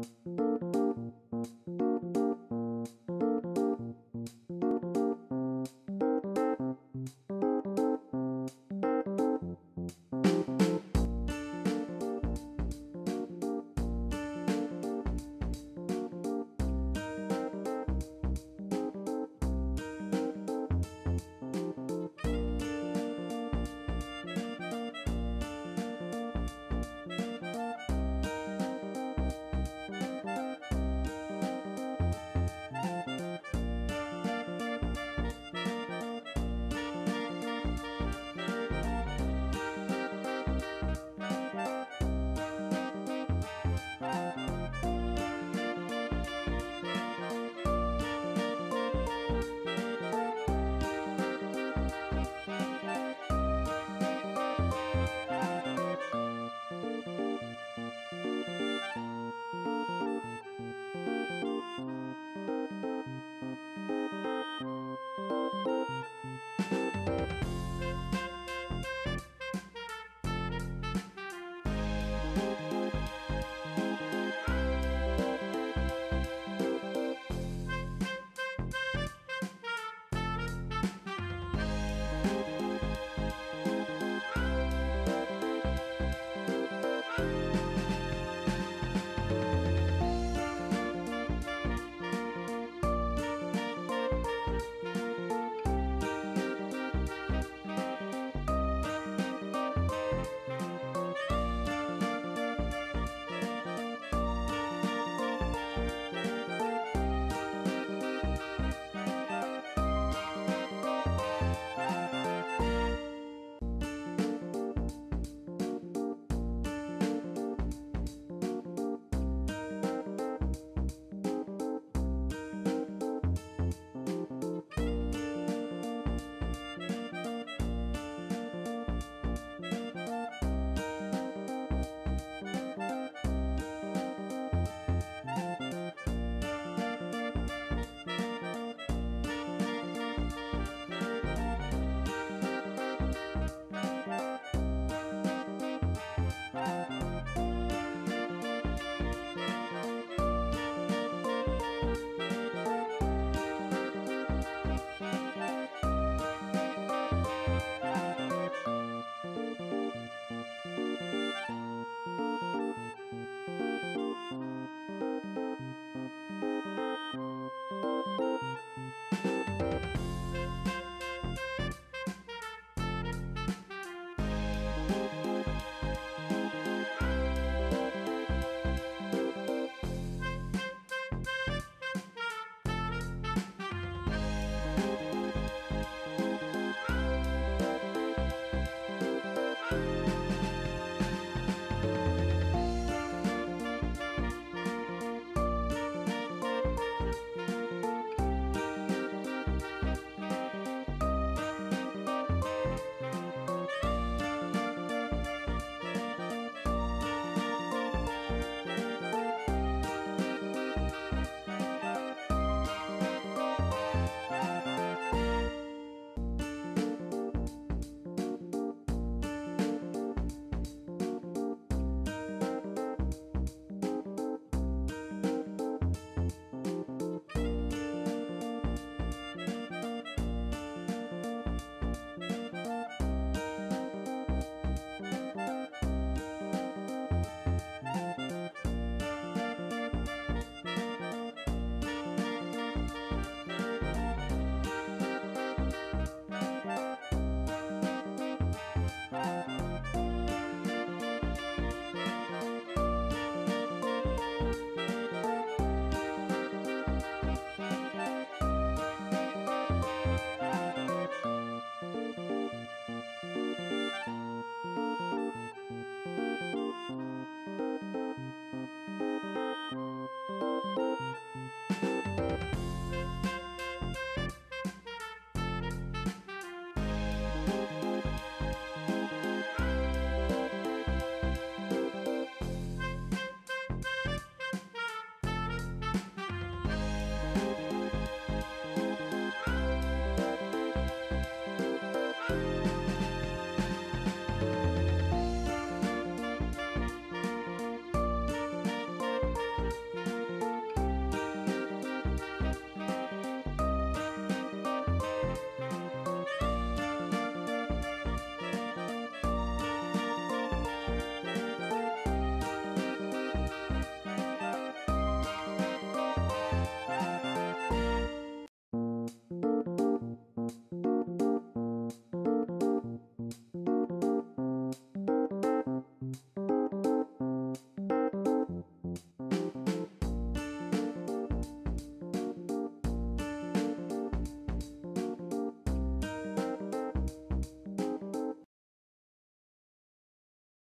Música